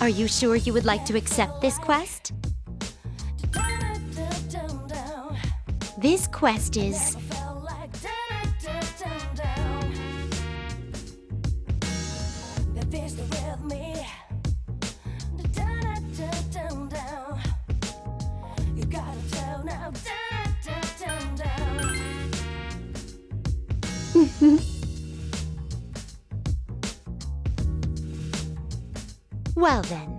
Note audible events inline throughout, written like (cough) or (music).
Are you sure you would like to accept this quest? This quest is (laughs) Well then.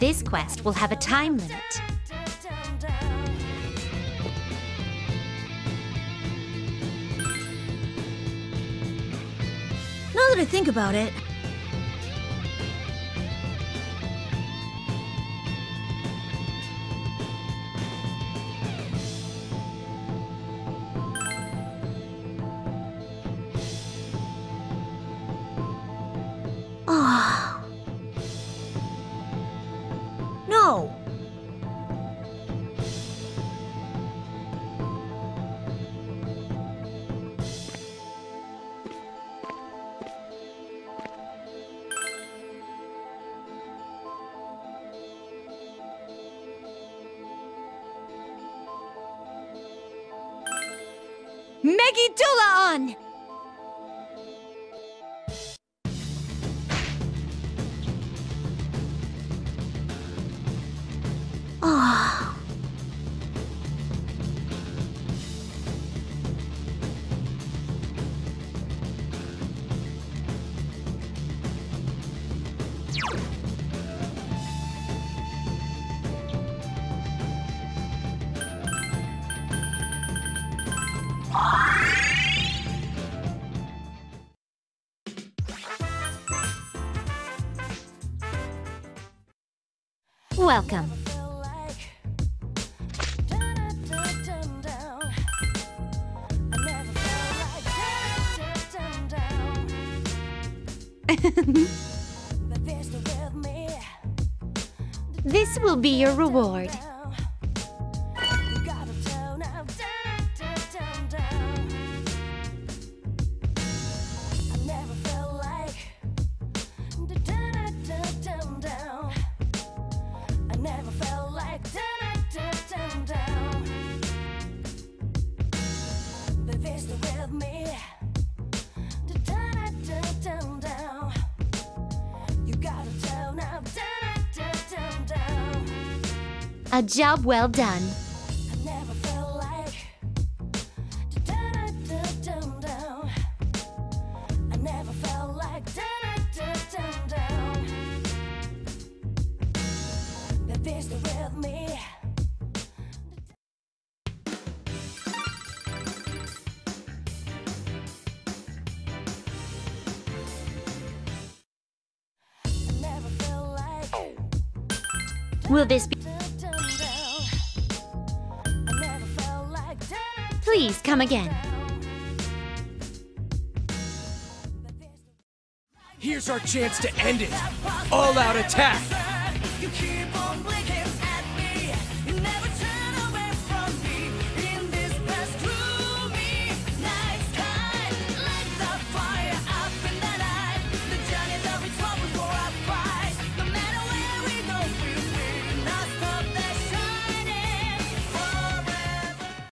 This quest will have a time limit. That I think about it, Ah. No. Megidolaon! Welcome. (laughs) This will be your reward. A job well done. Will this be... Please come again. Here's our chance to end it. All out attack. You keep on